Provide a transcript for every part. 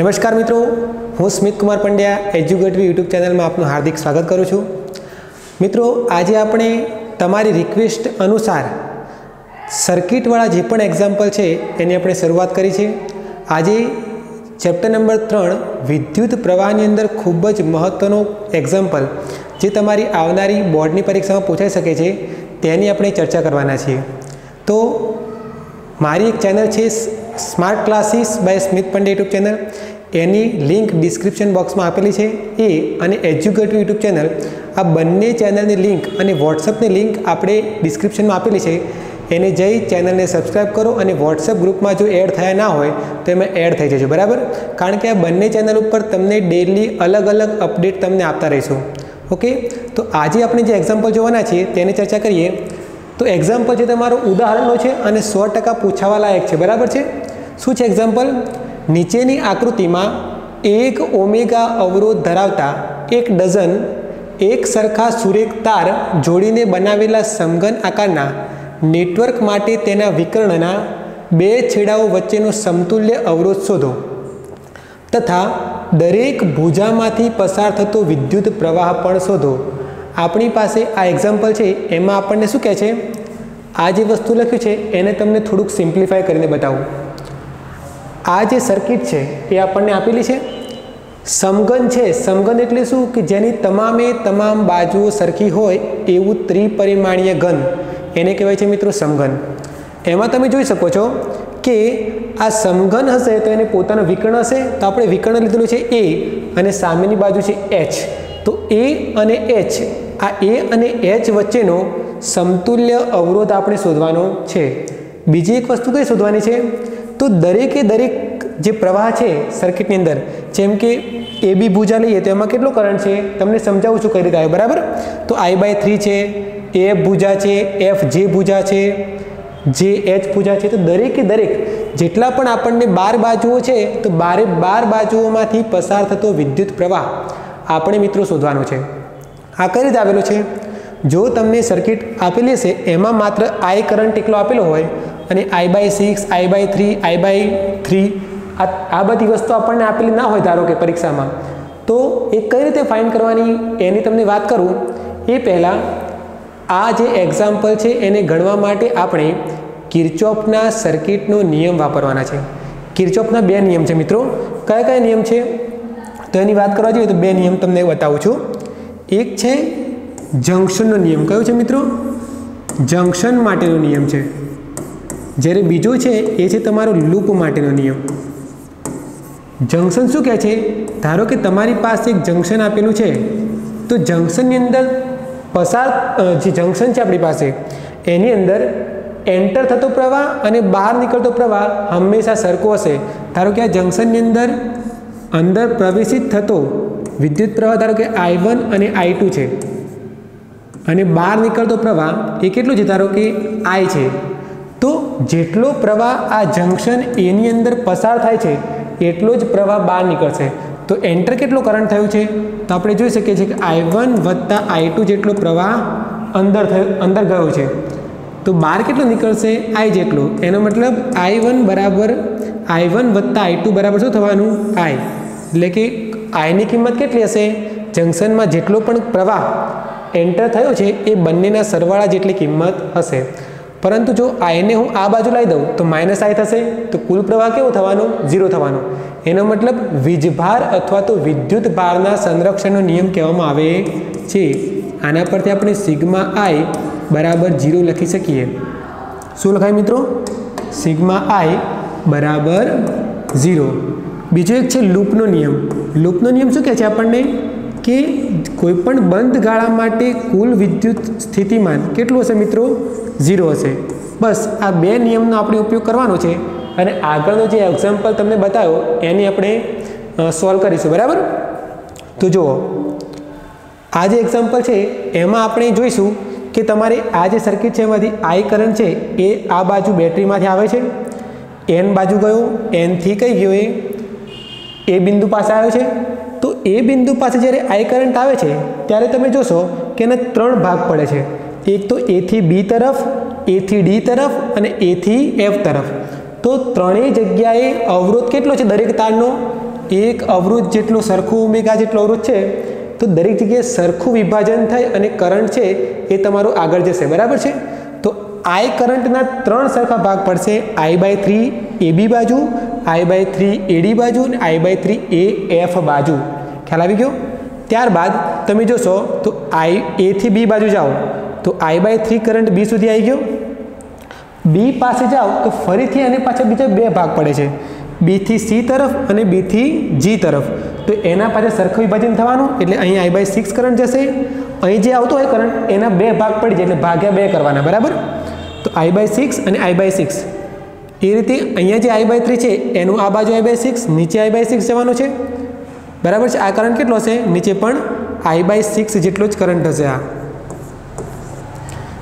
નમસ્કાર મિત્રો, હું સ્મિત કુમાર પંડ્યા એજ્યુકેટરી યુટ્યુબ ચેનલમાં આપનું હાર્દિક સ્વાગત કરું છું. મિત્રો, આજે આપણે તમારી રિક્વેસ્ટ અનુસાર સર્કિટવાળા જે પણ એક્ઝામ્પલ છે, એની આપણે શરૂઆત કરી છે. આજે ચેપ્ટર નંબર ત્રણ, વિદ્યુત પ્રવાહની અંદર ખૂબ જ મહત્ત્વનો એક્ઝામ્પલ જે તમારી આવનારી બોર્ડની પરીક્ષામાં પૂછાઈ શકે છે, તેની આપણે ચર્ચા કરવાના છીએ. તો, મારી એક ચેનલ છે smart classes by Smit Pande YouTube channel any link description બોક્સમાં આપેલી છે. એ અને એજ્યુકેટિવ યુટ્યુબ ચેનલ આ બંને ચેનલની લિંક અને વોટ્સઅપની લિંક આપણે ડિસ્ક્રિપ્શનમાં આપેલી છે. એને જઈ ચેનલને સબસ્ક્રાઈબ કરો અને વોટ્સઅપ ગ્રુપમાં જો એડ થયા ના હોય, તો એમાં એડ થઈ જજો. બરાબર? કારણ કે આ બંને ચેનલ ઉપર તમને ડેલી અલગ અલગ અપડેટ તમને આપતા રહીશું. ઓકે તો આજે આપણે જે એક્ઝામ્પલ જોવાના છીએ, તેની ચર્ચા કરીએ. તો એક્ઝામ્પલ છે તમારું ઉદાહરણો છે અને સો ટકા પૂછાવા લાયક છે, બરાબર છે? શું છે એક્ઝામ્પલ નીચેની આકૃતિમાં એક ઓમેગા અવરોધ ધરાવતા એક ડઝન એક સરખા સુરેખ તાર જોડીને બનાવેલા સમઘન આકારના નેટવર્ક માટે તેના વિકર્ણના બે છેડાઓ વચ્ચેનો સમતુલ્ય અવરોધ શોધો તથા દરેક ભુજામાંથી પસાર થતો વિદ્યુત પ્રવાહ પણ શોધો. આપણી પાસે આ એક્ઝામ્પલ છે, એમાં આપણને શું કહે છે? આ જે વસ્તુ લખ્યું છે, એને તમને થોડુંક સિમ્પ્લિફાય કરીને બતાવું. આ જે સર્કિટ છે, એ આપણને આપેલી છે. સમગન છે સમગન એટલે શું? કે જેની તમામે તમામ બાજુઓ સરખી હોય એવું ત્રિપરિમાણીય ઘન. એને કહેવાય છે મિત્રો સમઘન. એમાં તમે જોઈ શકો છો કે આ સમઘન હશે તો એને પોતાનું વિકર્ણ હશે. તો આપણે વિકર્ણ લીધેલું છે એ અને સામેની બાજુ છે એચ તો એ અને એચ આ એ અને એચ વચ્ચેનો સમતુલ્ય અવરોધ આપણે શોધવાનો છે. બીજી એક વસ્તુ કઈ શોધવાની છે? તો દરેકે દરેક જે પ્રવાહ છે સર્કિટની અંદર, જેમ કે એ બી ભૂજા લઈએ તો એમાં કેટલો કરંટ છે? તમને સમજાવું છું કઈ રીતે આવે બરાબર? તો આઈ બાય થ્રી છે એફ ભૂજા છે એફ જે ભૂજા છે જે એચ ભૂજા છે. તો દરેકે દરેક જેટલા પણ આપણને બાર બાજુઓ છે, તો બારે બાર બાજુઓમાંથી પસાર થતો વિદ્યુત પ્રવાહ આપણે મિત્રો શોધવાનો છે. આ કઈ રીતે આવેલો છે? જો તમને સર્કિટ આપેલી હશે, એમાં માત્ર આઈ કરંટ એકલો આપેલો હોય અને I by six I by three I by three આ આ બધી વસ્તુ આપણને આપેલી ના હોય ધારો કે પરીક્ષામાં, તો એ કઈ રીતે ફાઇન કરવાની એની તમને વાત કરું. એ પહેલાં આ જે એક્ઝામ્પલ છે, એને ગણવા માટે આપણે કિર્ચોફના સર્કિટનો નિયમ વાપરવાના છે. કિર્ચોફના બે નિયમ છે મિત્રો. કયા કયા નિયમ છે? તો એની વાત કરવા જોઈએ તો બે નિયમ તમને બતાવું છું. એક છે જંક્શનનો નિયમ કયો છે મિત્રો? જંક્શન માટેનો નિયમ છે. જ્યારે બીજો છે, એ છે તમારો લૂપ માટેનો નિયમ. જંક્શન શું કહે છે? ધારો કે તમારી પાસે એક જંક્શન આપેલું છે, તો જંક્શનની અંદર પસાર જે જંક્શન છે આપણી પાસે, એની અંદર એન્ટર થતો પ્રવાહ અને બહાર નીકળતો પ્રવાહ હંમેશા સરખો હશે. ધારો કે આ જંક્શનની અંદર અંદર પ્રવેશિત થતો વિદ્યુત પ્રવાહ ધારો કે આઈ અને આઈ છે. અને બહાર નીકળતો પ્રવાહ એ કેટલો છે? ધારો કે આઈ છે. તો જેટલો પ્રવાહ આ જંક્શન એની અંદર પસાર થાય છે, એટલો જ પ્રવાહ બહાર નીકળશે. તો એન્ટર કેટલો કરંટ થયો છે? તો આપણે જોઈ શકીએ છીએ કે આઈ વન વત્તા આઈ ટુ જેટલો પ્રવાહ અંદર થયો, અંદર ગયો છે. તો બહાર કેટલો નીકળશે? આઈ જેટલો. એનો મતલબ આઈ વન બરાબર આઈ વન વત્તા આઈ ટુ બરાબર શું થવાનું? આઈ એટલે કે આઈની કિંમત કેટલી હશે? જંક્શનમાં જેટલો પણ પ્રવાહ એન્ટર થયો છે, એ બંનેના સરવાળા જેટલી કિંમત હશે. પરંતુ જો આઈને હું આ બાજુ લાવી દઉં, તો માઇનસ આઈ થશે, તો કુલ પ્રવાહ કેવો થવાનો? ઝીરો થવાનો. એનો મતલબ વીજભાર અથવા તો વિદ્યુત ભારના સંરક્ષણનો નિયમ કહેવામાં આવે છે. આના પરથી આપણે સિગ્મા આઈ બરાબર ઝીરો લખી શકીએ. શું લખાય મિત્રો? સિગ્મા આઈ બરાબર ઝીરો બીજો એક છે લૂપનો નિયમ. લૂપનો નિયમ શું કહે છે આપણને? કે કોઈપણ બંધ ગાળા માટે કુલ વિદ્યુત સ્થિતિમાન કેટલું હશે મિત્રો? ઝીરો હશે. બસ, આ બે નિયમનો આપણે ઉપયોગ કરવાનો છે અને આગળનો જે એક્ઝામ્પલ તમને બતાવ્યો, એની આપણે સોલ્વ કરીશું, બરાબર? તો જુઓ, આ જે એક્ઝામ્પલ છે, એમાં આપણે જોઈશું કે તમારે આ જે સર્કિટ છે, એમાંથી આઈ કરંટ છે, એ આ બાજુ બેટરીમાંથી આવે છે એન બાજુ ગયો એનથી કઈ ગયો એ બિંદુ પાસે આવ્યો છે. એ બિંદુ પાસે જ્યારે આઈ કરંટ આવે છે, ત્યારે તમે જોશો કે એના ત્રણ ભાગ પડે છે. એક તો એથી બી તરફ એથી ડી તરફ અને એથી એફ તરફ. તો ત્રણેય જગ્યાએ અવરોધ કેટલો છે દરેક તારનો એક અવરોધ જેટલો સરખું ઓમેગા જેટલો અવરોધ છે. તો દરેક જગ્યાએ સરખું વિભાજન થાય અને કરંટ છે એ તમારું આગળ જશે. બરાબર છે? તો આઈ કરંટના ત્રણ સરખા ભાગ પડશે. આઈ બાય થ્રી એ બી બાજુ આઈ બાય થ્રી એડી બાજુ અને I by three A F બાજુ. ખ્યાલ આવી ગયો? ત્યારબાદ તમે જોશો તો આઈ એથી બી બાજુ જાઓ. તો I by three current B સુધી આવી ગયો. બી પાસે જાઓ તો ફરીથી એની પાછા બીજા બે ભાગ પડે છે. બીથી સી તરફ અને બીથી જી તરફ. તો એના પાછળ સરખું વિભાજન થવાનું એટલે અહીં આઈ બાય સિક્સ કરંટ જશે. અહીં જે આવતો હોય કરંટ એના બે ભાગ પડી જાય એટલે ભાગ્યા બે કરવાના, બરાબર? તો આઈ બાય સિક્સ અને આઈ બાય સિક્સ એ રીતે અહીંયા જે આઈ બાય થ્રી છે, એનું આ બાજુ આઈ બાય સિક્સ નીચે આઈ બાય સિક્સ જવાનું છે. બરાબર છે આ કરંટ કેટલો હશે નીચે પણ આઈ બાય સિક્સ જેટલો જ કરંટ હશે આ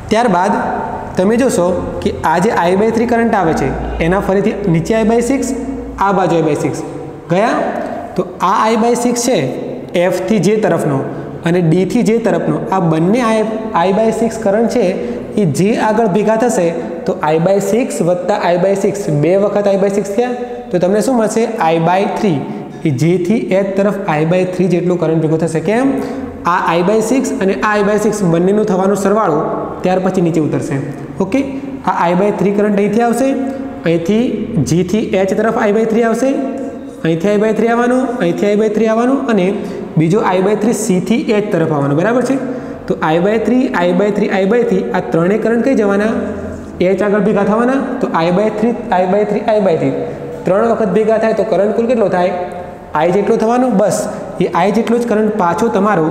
ત્યારબાદ તમે જોશો કે આ જે આઈ બાય થ્રી કરંટ આવે છે એના ફરીથી નીચે આઈ બાય સિક્સ આ બાજુ આઈ બાય સિક્સ ગયા તો આ આઈ બાય સિક્સ છે એફથી જે તરફનો અને ડીથી જે તરફનો આ બંને I I by six current છે એ જે આગળ ભેગા થશે તો આઈ બાય સિક્સ વત્તા આઈ બાય સિક્સ બે વખત આઈ બાય સિક્સ થયા તો તમને શું મળશે આઈ બાય થ્રી એ જેથી એચ તરફ આઈ બાય થ્રી જેટલું કરંટ ભેગો થશે કેમ આ આઈ બાય સિક્સ અને આ આઈ બાય સિક્સ બંનેનું થવાનું સરવાળો ત્યાર પછી નીચે ઉતરશે ઓકે આ આઈ બાય થ્રી કરંટ અહીંથી આવશે અહીંથી જીથી એચ તરફ આઈ બાય થ્રી આવશે અહીંથી આઈ બાય થ્રી આવવાનું અહીંથી આઈ બાય થ્રી આવવાનું અને બીજો આઈ બાય થ્રી સીથી એચ તરફ આવવાનું બરાબર છે તો I by three I by three I by આ ત્રણેય કરંટ કઈ જવાના એચ આગળ ભેગા થવાના તો I by three I by three I by three ત્રણ વખત ભેગા થાય તો કરંટ કુલ કેટલો થાય આઈ જેટલો થવાનો, બસ. એ આઈ જેટલો જ કરંટ પાછો તમારો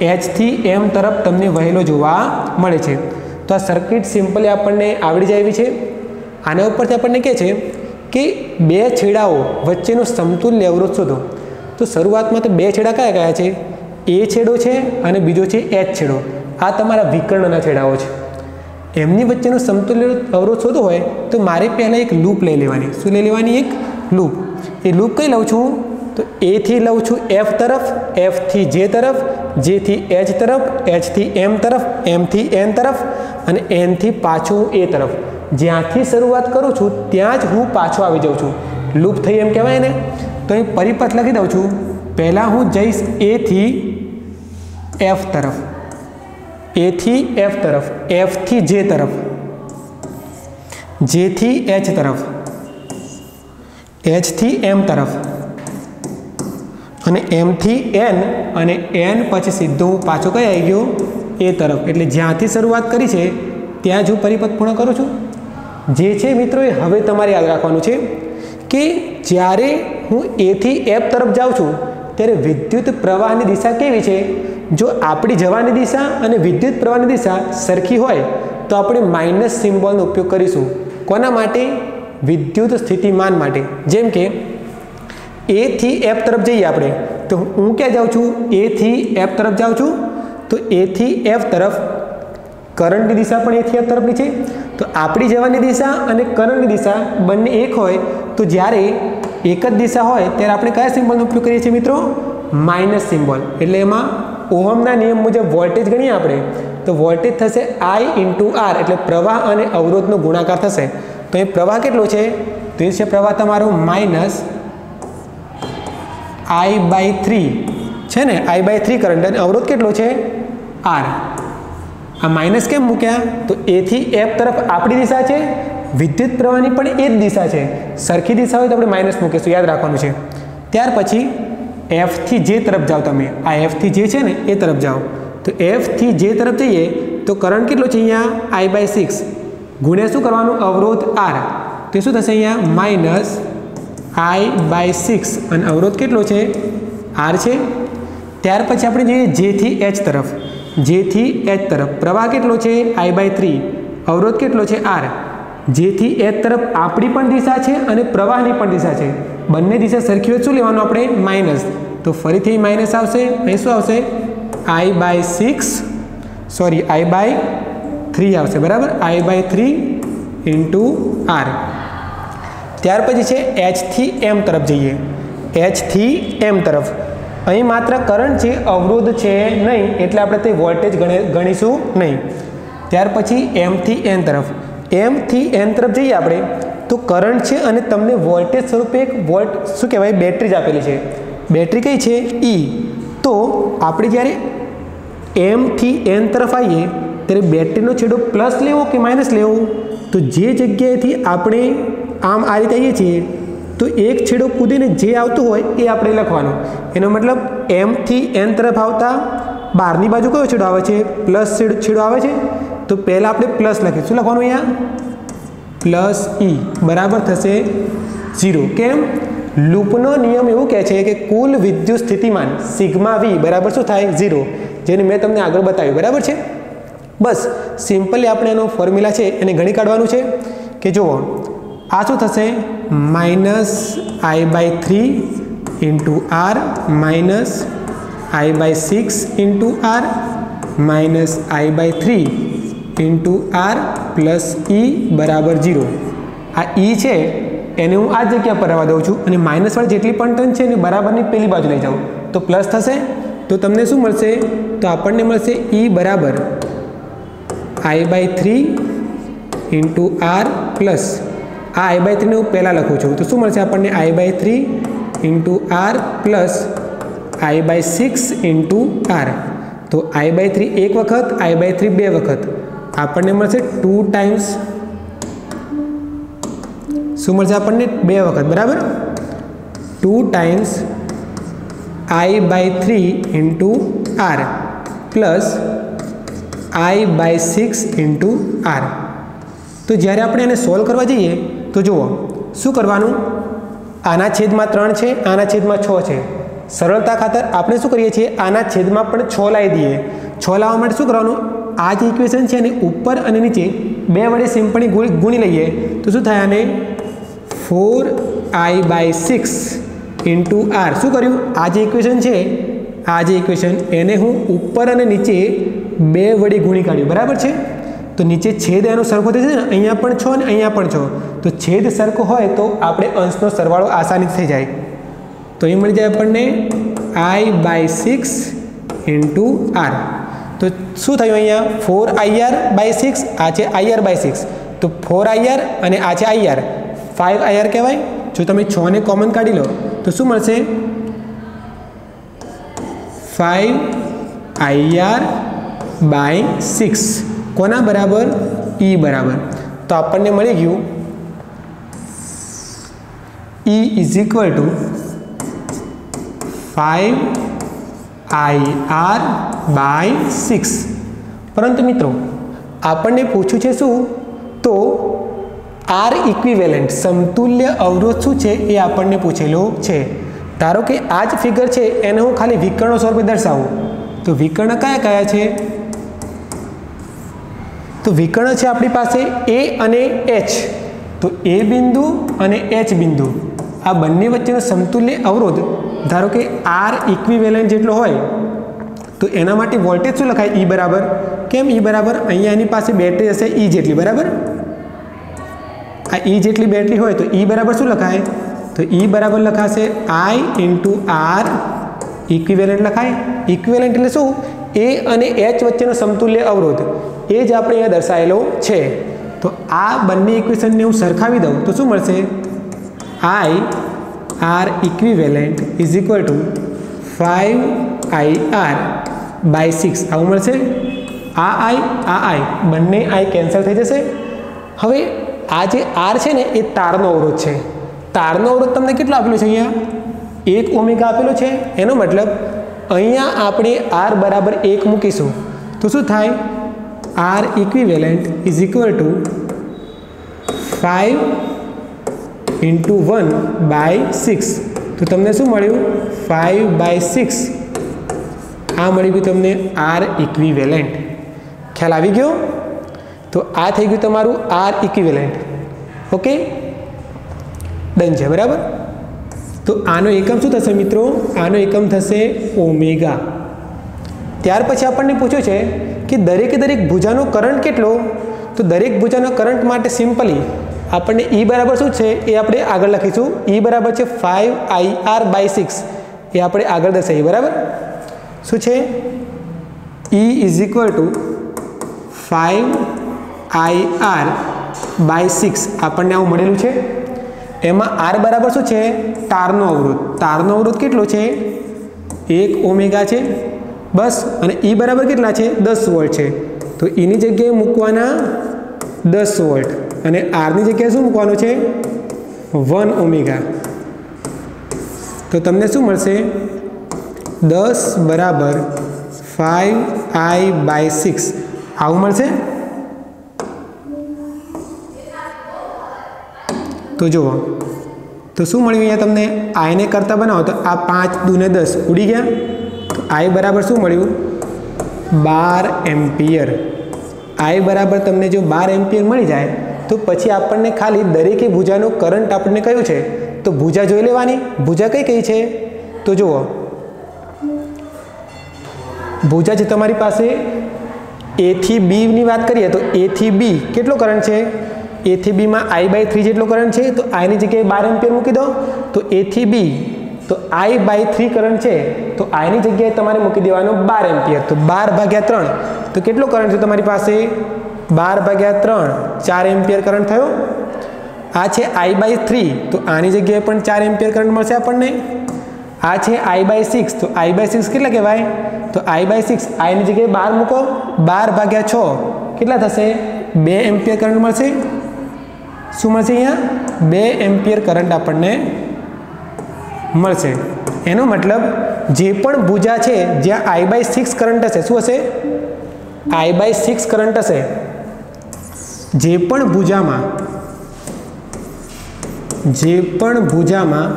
એચથી એમ તરફ તમને વહેલો જોવા મળે છે. તો આ સર્કિટ સિમ્પલી આપણને આવડી જાય છે. આના ઉપરથી આપણને કહે છે કે બે છેડાઓ વચ્ચેનો સમતુલ્ય અવરોધ શોધો. તો શરૂઆતમાં તો બે છેડા કયા કયા છે? એ છેડો છે અને બીજો છે એચ છેડો. આ તમારા વિકર્ણના છેડાઓ છે. એમની વચ્ચેનો સમતુલ્ય અવરોધ શોધો હોય તો મારે પહેલાં એક લૂપ લઈ લેવાની. શું લઈ લેવાની? એક લૂપ એ લૂપ કઈ લઉં છું? તો એથી લઉં છું એફ તરફ એફથી જે તરફ જેથી એચ તરફ એચથી એમ તરફ એમથી એન તરફ અને એનથી પાછું એ તરફ. જ્યાંથી શરૂઆત કરું છું, ત્યાં જ હું પાછો આવી જાઉં છું. લૂપ થઈ એમ કહેવાય ને? તો અહીં પરિપથ લખી દઉં છું. પહેલાં હું જઈશ એથી એફ તરફ. એથી એફ તરફ. એફથી જે તરફ. જેથી એચ તરફ. એચથી એમ તરફ. અને એમથી એન અને એન પછી સીધો હું પાછો કઈ આવી ગયો? એ તરફ. એટલે જ્યાંથી શરૂઆત કરી છે, ત્યાં જ હું પરિપથ પૂર્ણ કરું છું. જે છે મિત્રો, એ હવે તમારે યાદ રાખવાનું છે કે જ્યારે હું એથી એફ તરફ જાઉં છું, ત્યારે વિદ્યુત પ્રવાહની દિશા કેવી છે? જો આપણી જવાની દિશા અને વિદ્યુત પ્રવાહની દિશા સરખી હોય, તો આપણે માઇનસ સિમ્બોલનો ઉપયોગ કરીશું. કોના માટે? વિદ્યુત સ્થિતિમાન માટે. જેમ કે એથી એફ તરફ જઈએ આપણે, તો હું ક્યાં જાઉં છું? એથી એફ તરફ જાઉં છું. તો એથી એફ તરફ કરંટની દિશા પણ એથી એફ તરફની છે. તો આપણી જવાની દિશા અને કરંટની દિશા બંને એક હોય, તો જ્યારે એક જ દિશા હોય, ત્યારે આપણે કયા સિમ્બોલનો ઉપયોગ કરીએ છીએ મિત્રો? Minus symbol. એટલે એમાં ઓહમના નિયમ મુજબ વોલ્ટેજ ગણીએ આપણે, તો વોલ્ટેજ થશે આઈ ઇન્ટુ આર એટલે પ્રવાહ અને અવરોધનો ગુણાકાર થશે. તો એ પ્રવાહ કેટલો છે? તો એ છે પ્રવાહ તમારો માઇનસ આઈ બાય થ્રી છે ને? આઈ બાય થ્રી કરંટ અને અવરોધ કેટલો છે? આર આ માઇનસ કેમ મૂક્યા? તો એથી એફ તરફ આપણી દિશા છે, વિદ્યુત પ્રવાહની પણ એ જ દિશા છે. સરખી દિશા હોય તો આપણે માઇનસ મૂકીશું યાદ રાખવાનું છે. ત્યાર પછી એફથી જે તરફ જાઓ તમે. આ એફથી જે છે ને, એ તરફ જાઓ. તો એફથી જે તરફ જઈએ, તો કરંટ કેટલો છે અહીંયા? આઈ બાય સિક્સ ગુણ્યા શું કરવાનું? અવરોધ આર તો શું થશે અહીંયા? માઇનસ આઈ બાય સિક્સ અને અવરોધ કેટલો છે? આર છે. ત્યાર પછી આપણે જઈએ જેથી એચ તરફ. જેથી એચ તરફ. પ્રવાહ કેટલો છે? આઈ બાય થ્રી અવરોધ કેટલો છે? આર જેથી એચ તરફ આપણી પણ દિશા છે અને પ્રવાહની પણ દિશા છે. બંને દિશા સરખી હોય શું લેવાનું આપણે? માઇનસ તો ફરીથી માઇનસ આવશે. અહીં શું આવશે? I by six sorry I by three આવશે. બરાબર? I by three into R ત્યાર પછી છે એચથી એમ તરફ જઈએ. એચથી એમ તરફ. અહીં માત્ર કરંટ છે અવરોધ છે નહીં, એટલે આપણે તે વોલ્ટેજ ગણીશું નહીં. ત્યાર પછી એમથી એન તરફ. એમથી એન તરફ જઈએ આપણે. તો કરંટ છે અને તમને વોલ્ટેજ સ્વરૂપે એક વોલ્ટ શું કહેવાય? બેટરી જ આપેલી છે. બેટરી કઈ છે? ઈ તો આપણે જ્યારે એમથી એન તરફ આવીએ, ત્યારે બેટરીનો છેડો પ્લસ લેવો કે માઇનસ લેવો? તો જે જગ્યાએથી આપણે આમ આ રીતે આવીએ છીએ, તો એક છેડો કૂદીને જે આવતું હોય એ આપણે લખવાનું. એનો મતલબ એમથી એન તરફ આવતા બહારની બાજુ કયો છેડો આવે છે? પ્લસ છેડો આવે છે? તો પહેલાં આપણે પ્લસ લખીએ શું લખવાનું અહીંયા? પ્લસ ઈ, બરાબર થશે ઝીરો. કેમ? લૂપનો નિયમ એવું કહે છે કે કુલ વિદ્યુત સ્થિતિમાન સિગ્મા વી, બરાબર શું થાય? ઝીરો. જેને મેં તમને આગળ બતાવ્યું. બરાબર છે? બસ, સિમ્પલી આપણે એનો ફોર્મ્યુલા છે એને ગણી કાઢવાનું છે કે જુઓ આ શું થશે? Minus I by three into R, minus I by six into R, minus I by three into R plus E બરાબર ઝીરો. આ ઈ છે, એને હું આ જગ્યા પર રહેવા દઉં છું અને માઇનસવાળી જેટલી પણ ટર્ન છે એને બરાબરની પેલી બાજુ લઈ જાઉં. તો પ્લસ થશે, તો તમને શું મળશે? તો આપણને મળશે ઈ બરાબર I by three into R plus. આ આઈ બાય થ્રીને હું પહેલાં લખું છું. તો શું મળશે આપણને? I by three into R plus I by six into R તો આઈ બાય થ્રી એક વખત આઈ બાય થ્રી બે વખત. આપણને મળશે ટુ ટાઈમ્સ શું મળશે આપણને? બે વખત, બરાબર? Two times I by three into R plus I by six into R તો જ્યારે આપણે એને સોલ્વ કરવા જઈએ તો જુઓ, શું કરવાનું? આના છેદમાં ત્રણ છે, આના છેદમાં છ છે. સરળતા ખાતર આપણે શું કરીએ છીએ? આના છેદમાં પણ છ લાવી દઈએ. છ લાવવા માટે શું કરવાનું? આ જે ઇક્વેશન છે એને ઉપર અને નીચે બે વડે સિમ્પલી ગુણી લઈએ. તો શું થાય આને? Four I by six into R. શું કર્યું? આ જે ઇક્વેશન છે, આ જે ઇક્વેશન એને હું ઉપર અને નીચે બે વડે ગુણી કાઢ્યું. બરાબર છે? તો નીચે છેદ એનો સરખો થઈ જાય ને? અહીંયા પણ છો અને અહીંયા પણ છો. તો છેદ સરખો હોય તો આપણે અંશનો સરવાળો આસાની થઈ જાય. તો એ મળી જાય આપણને I by six into R તો શું થયું અહીંયા? ફોર આઈઆર બાય સિક્સ આ છે આઈઆર બાય સિક્સ તો ફોર આઈઆર અને આ છે આઈઆર ફાઇવ આઈઆર કહેવાય? જો તમે છને કોમન કાઢી લો, તો શું મળશે? ફાઇવ આઈઆર બાય સિક્સ કોના બરાબર? ઈ બરાબર. તો આપણને મળી ગયું E is equal to five I R by six પરંતુ મિત્રો, આપણને પૂછ્યું છે શું? તો આર ઇક્વિવેલન્ટ સમતુલ્ય અવરોધ શું છે એ આપણને પૂછેલો છે. ધારો કે આ જ ફિગર છે, એને હું ખાલી વિકર્ણો સ્વરૂપે દર્શાવું. તો વિકર્ણ કયા કયા છે? તો વિકર્ણ છે આપણી પાસે? એ અને એચ તો એ બિંદુ અને એચ બિંદુ. આ બંને વચ્ચેનો સમતુલ્ય અવરોધ, ધારો કે આર ઇક્વિવેલન્ટ જેટલો હોય, તો એના માટે વોલ્ટેજ શું લખાય? ઈ બરાબર. કેમ ઈ બરાબર? અહીંયા એની પાસે બેટરી હશે ઈ જેટલી, બરાબર? આ ઈ જેટલી બેટરી હોય તો ઈ બરાબર શું લખાય? તો ઈ બરાબર લખાશે આઈ ઇન્ટુ આર ઇક્વિવેલન્ટ લખાય. ઇક્વિવેલન્ટ એટલે શું? એ અને એચ વચ્ચેનો સમતુલ્ય અવરોધ એ જ આપણે અહીંયા દર્શાવેલો છે. તો આ બંને ઇક્વેશનને હું સરખાવી દઉં તો શું મળશે? I R equivalent is equal to five I R by six આવું મળશે? આ આઈ આ આઈ બંને આઈ કેન્સલ થઈ જશે. હવે આ જે આર છે ને એ તારનો અવરોધ છે. તારનો અવરોધ તમને કેટલો આપેલો છે અહીંયા? એક ઓમેગા આપેલો છે. એનો મતલબ અહીંયા આપણે આર બરાબર એક મૂકીશું. તો શું થાય? R equivalent is equal to five into one by six તો તમને શું મળ્યું? ફાઇવ બાય સિક્સ આ મળી ગયું તમને આર ઇક્વિવેલન્ટ ખ્યાલ આવી ગયો? તો આ થઈ ગયું તમારું આર ઇક્વિવેલન્ટ ઓકે ડન છે, બરાબર? તો આનો એકમ શું થશે મિત્રો? આનો એકમ થશે ઓમેગા. ત્યાર પછી આપણને પૂછ્યું છે કે દરેકે દરેક ભુજાનો કરંટ કેટલો? તો દરેક ભુજાનો કરંટ માટે સિમ્પલી આપણને ઈ બરાબર શું છે? એ આપણે આગળ લખીશું. ઈ બરાબર છે five I R by six. એ આપણે આગળ દર્શાવીએ, બરાબર? શું છે? E is equal to five I R by six. આપણને આવું મળેલું છે? એમાં આર બરાબર શું છે? તારનો અવરોધ. તારનો અવરોધ કેટલો છે? એક ઓમેગા છે. બસ. અને ઈ બરાબર કેટલા છે? દસ વોલ્ટ છે. તો એની જગ્યાએ મૂકવાના દસ વોલ્ટ. અને આરની જગ્યાએ શું મૂકવાનું છે? One omega. તો તમને શું મળશે? દસ બરાબર ફાઈવ આઈ બાય સિક્સ. આવું મળશે? તો જુઓ. તો શું મળ્યું અહીંયા તમને? આઈને કરતાં બનાવો તો આ પાંચ દૂને દસ ઉડી ગયા. તો આઈ બરાબર શું મળ્યું? બાર એમ્પિયર. આઈ બરાબર તમને જો બાર એમ્પિયર મળી જાય, તો પછી આપણને ખાલી દરેકે ભૂજાનો કરંટ આપણને કયું છે? તો ભૂજા જોઈ લેવાની. ભૂજા કઈ કઈ છે? તો જુઓ. ભૂજા છે તમારી પાસે એથી બીની વાત કરીએ તો એથી બી કેટલો કરંટ છે? એથી બીમાં આઈ બાય થ્રી જેટલો કરંટ છે, તો આઈની જગ્યાએ બાર એમ્પિયર મૂકી દો. તો એથી બી તો આઈ બાય થ્રી કરંટ છે, તો આઈની જગ્યાએ તમારે મૂકી દેવાનો બાર એમ્પિયર. તો બાર ભાગ્યા ત્રણ, તો કેટલો કરંટ છે તમારી પાસે? બાર ભાગ્યા ત્રણ, ચાર એમ્પિયર કરંટ થયો. આ છે આઈ બાય થ્રી તો આની જગ્યાએ પણ ચાર એમ્પિયર કરંટ મળશે આપણને. આ છે આઈ બાય સિક્સ તો આઈ બાય સિક્સ કેટલા કહેવાય? તો આઈ બાય સિક્સ આઈની જગ્યાએ બાર મૂકો. બાર ભાગ્યા છ, કેટલા થશે? બે એમ્પિયર કરંટ મળશે. શું મળશે અહીંયા? બે એમ્પિયર કરંટ આપણને મળશે. એનો મતલબ જે પણ ભૂજા છે, જ્યાં આઈ બાય સિક્સ કરંટ હશે, શું હશે? આઈ બાય સિક્સ કરંટ હશે. જે પણ ભૂજામાં, જે પણ ભૂજામાં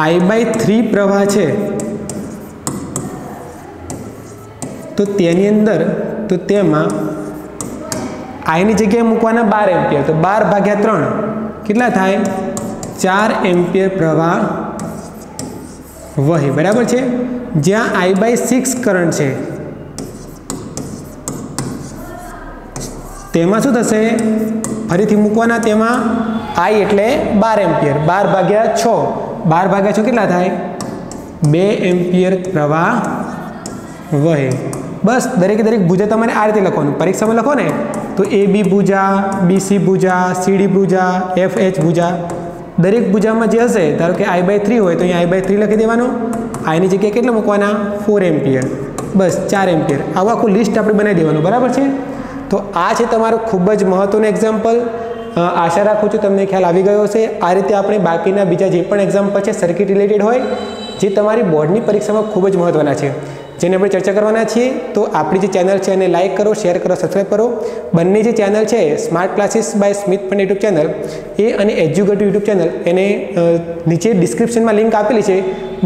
આઈ બાય થ્રી પ્રવાહ છે, તો તેની અંદર, તો તેમાં આઈની જગ્યાએ મૂકવાના બાર એમ્પિયર. તો બાર ભાગ્યા ત્રણ કેટલા થાય? ચાર એમ્પિયર પ્રવાહ વહે. બરાબર છે? જ્યાં આઈ બાય સિક્સ કરંટ છે. તેમાં શું થશે? ફરીથી મૂકવાના તેમાં આઈ એટલે બાર એમ્પિયર. બાર ભાગ્યા છ. બાર ભાગ્યા છ કેટલા થાય? બે એમ્પિયર પ્રવાહ વહે. બસ, દરેકે દરેક ભુજા તમારે આ રીતે લખવાનું. પરીક્ષામાં લખો ને. તો એ બી ભુજા બીસી ભુજા સીડી ભુજા, એફ એચ ભુજા. દરેક ભુજામાં જે હશે, ધારો કે આઈ બાય થ્રી હોય, તો અહીંયા આઈ બાય થ્રી લખી દેવાનું. આઈની જગ્યાએ કેટલા મૂકવાના? Four ampere. બસ, ચાર એમ્પિયર. આવું આખું લિસ્ટ આપણે બનાવી દેવાનું, બરાબર છે? તો આ છે તમારું ખૂબ જ મહત્ત્વનું એક્ઝામ્પલ આશા રાખું છું તમને ખ્યાલ આવી ગયો હશે. આ રીતે આપણે બાકીના બીજા જે પણ એક્ઝામ્પલ છે સર્કિટ રિલેટેડ હોય, જે તમારી બોર્ડની પરીક્ષામાં ખૂબ જ મહત્ત્વના છે. જેને આપણે ચર્ચા કરવાના છીએ, તો આપણી જે ચેનલ છે એને લાઇક કરો શેર કરો સબસ્ક્રાઈબ કરો. બંને જે ચેનલ છે smart classes by Smit Pande YouTube channel, એ અને એજ્યુકેટિવ યુટ્યુબ ચેનલ, એને નીચે ડિસ્ક્રિપ્શનમાં લિંક આપેલી છે.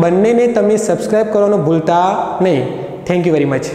બંનેને તમે સબસ્ક્રાઈબ કરવાનું ભૂલતા નહીં. Thank you very much